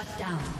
Shut down.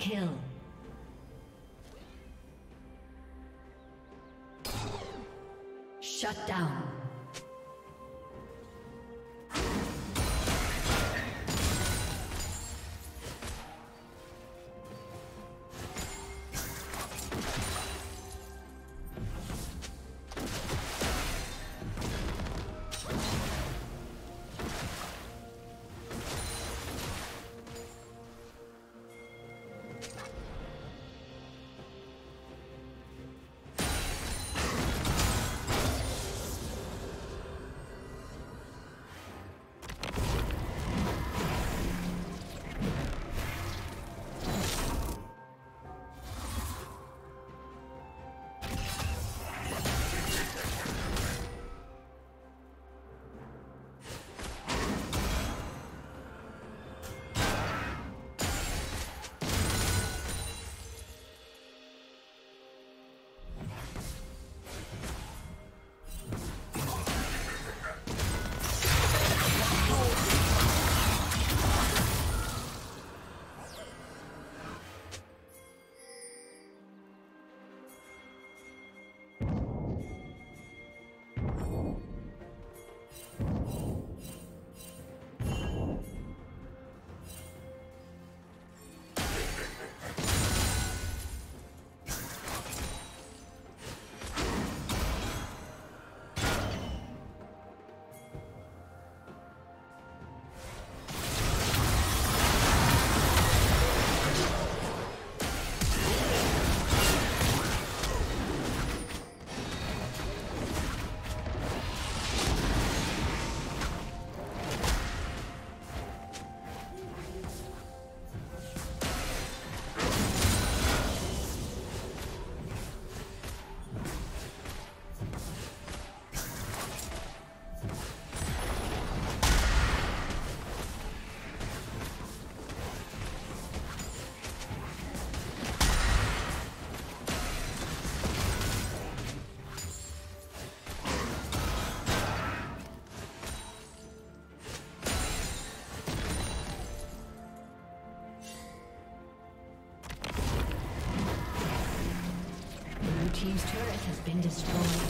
Kill. Shut down. Destroyed.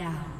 Down.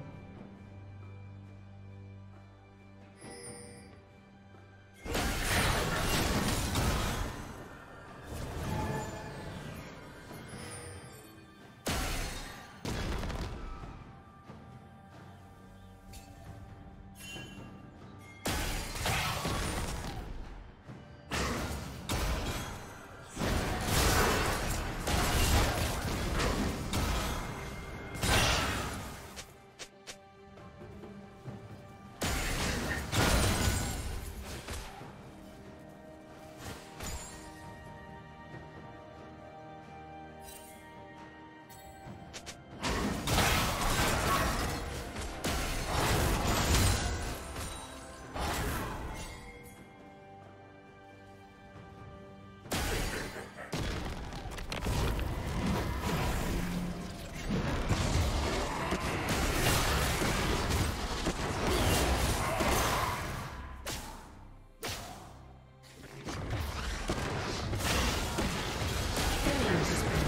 Team's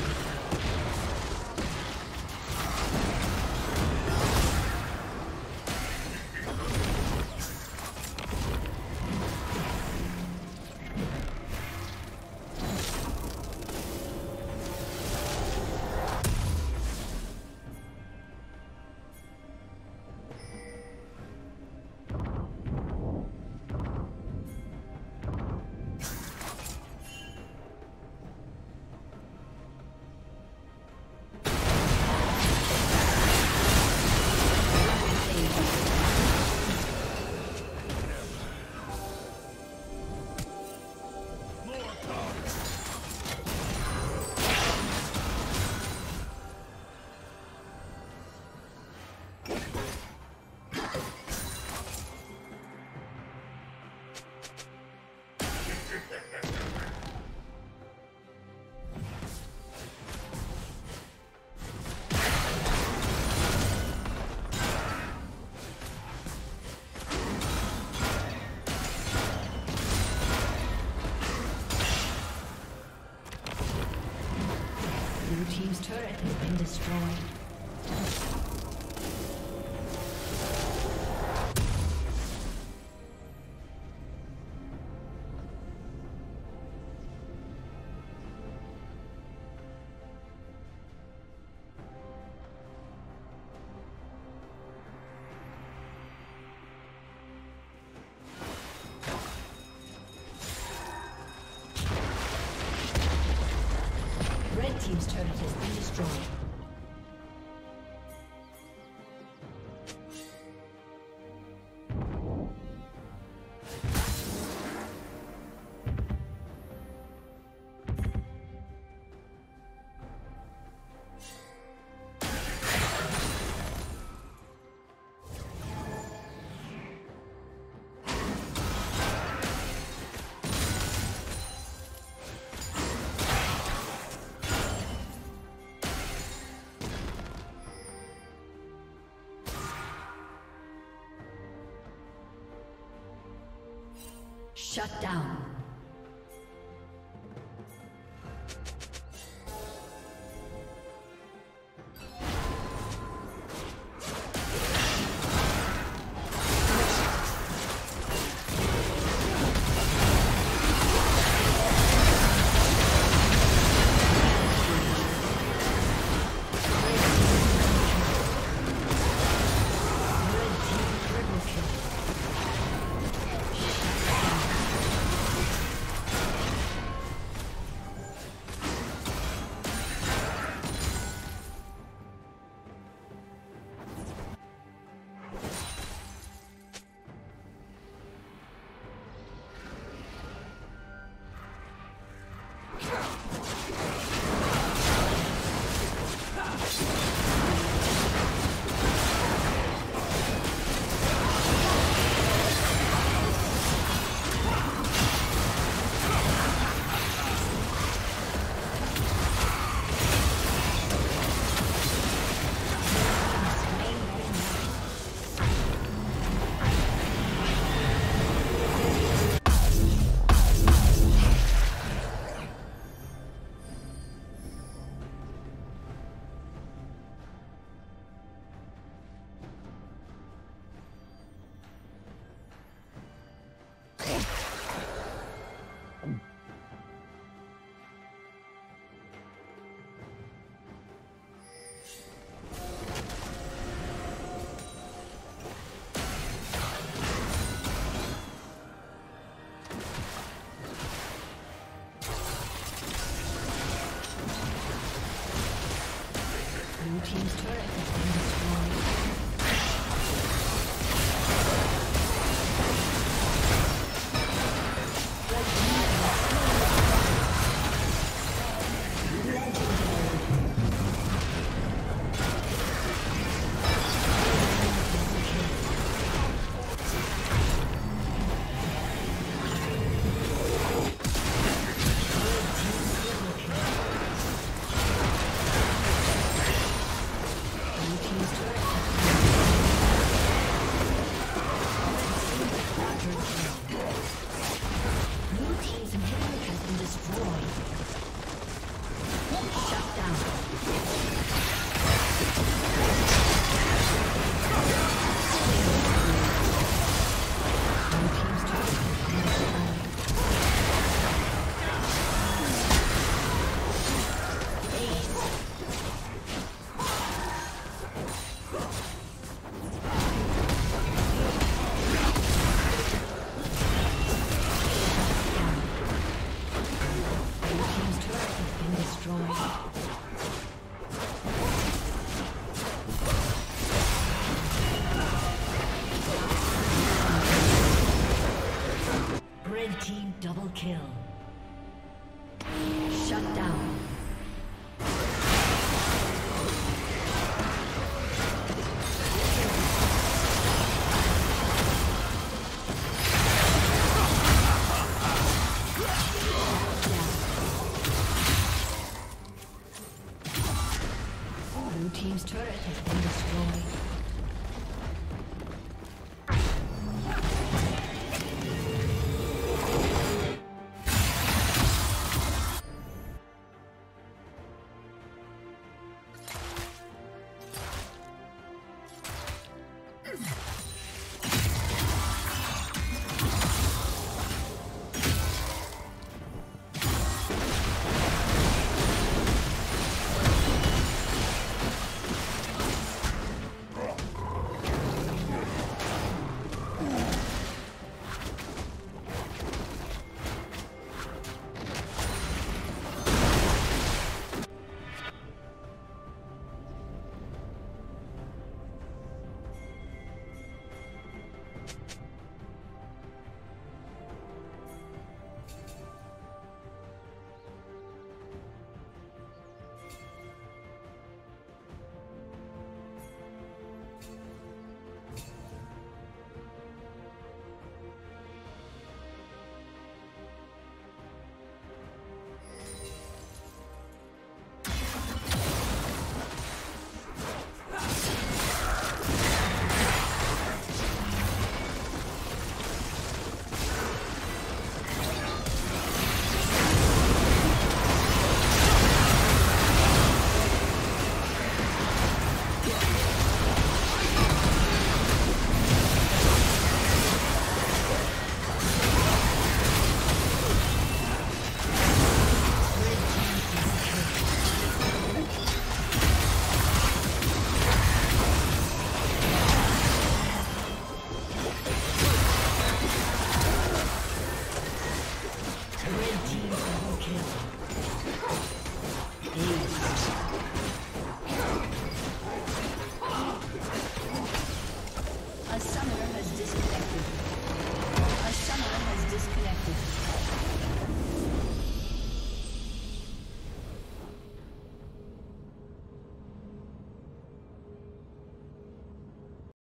Shut down.